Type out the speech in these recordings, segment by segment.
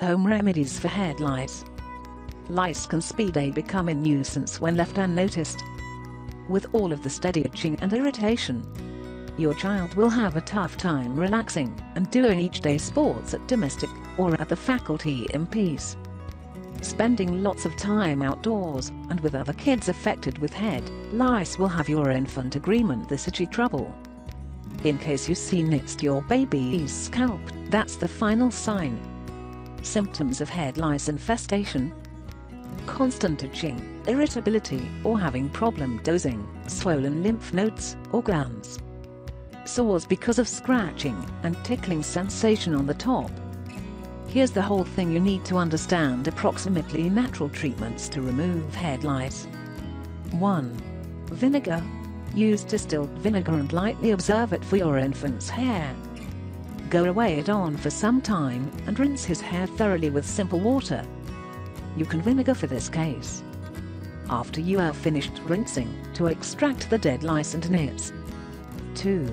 Home remedies for head lice. Lice can speed a become a nuisance when left unnoticed. With all of the steady itching and irritation, your child will have a tough time relaxing and doing each day sports at domestic or at the faculty in peace. Spending lots of time outdoors and with other kids affected with head lice will have your infant agreement this itchy trouble. In case you see next your baby's scalp, that's the final sign. Symptoms of head lice infestation constant itching, irritability, or having problem dozing, swollen lymph nodes or glands. Sores because of scratching and tickling sensation on the top. Here's the whole thing you need to understand approximately natural treatments to remove head lice. 1. Vinegar. Use distilled vinegar and lightly observe it for your infant's hair. Go away it on for some time and rinse his hair thoroughly with simple water you can vinegar for this case. After you have finished rinsing, to extract the dead lice and nits. 2.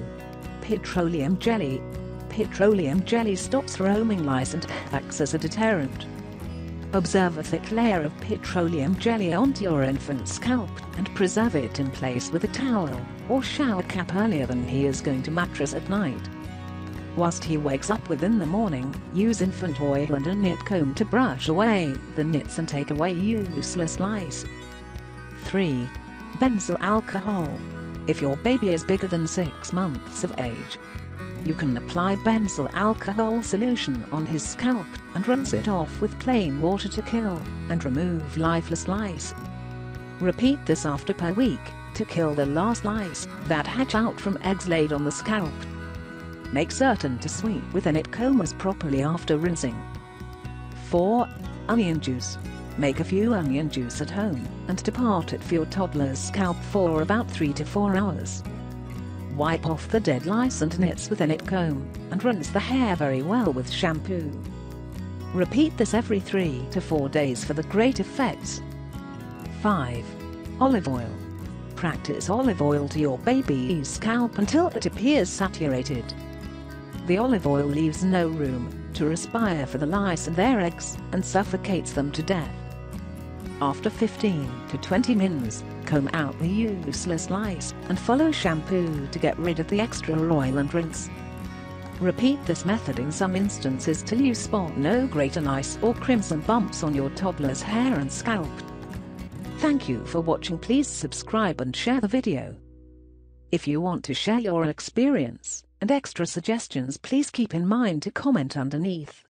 Petroleum jelly. Petroleum jelly stops roaming lice and acts as a deterrent. Observe a thick layer of petroleum jelly onto your infant's scalp and preserve it in place with a towel or shower cap earlier than he is going to mattress at night. Whilst he wakes up within the morning, use infant oil and a nit comb to brush away the nits and take away useless lice. 3. Benzyl alcohol. If your baby is bigger than 6 months of age, you can apply benzyl alcohol solution on his scalp and rinse it off with plain water to kill and remove lifeless lice. Repeat this after per week to kill the last lice that hatch out from eggs laid on the scalp. Make certain to sweep with a nit combers properly after rinsing. 4. Onion juice. Make a few onion juice at home and depart it for your toddler's scalp for about 3 to 4 hours. Wipe off the dead lice and nits with a nit comb and rinse the hair very well with shampoo. Repeat this every 3 to 4 days for the great effects. 5. Olive oil. Practice olive oil to your baby's scalp until it appears saturated the olive oil leaves no room to respire for the lice and their eggs and suffocates them to death. After 15 to 20 minutes, comb out the useless lice and follow shampoo to get rid of the extra oil and rinse. Repeat this method in some instances till you spot no greater lice or crimson bumps on your toddler's hair and scalp. Thank you for watching please subscribe and share the video. If you want to share your experience, and extra suggestions please keep in mind to comment underneath.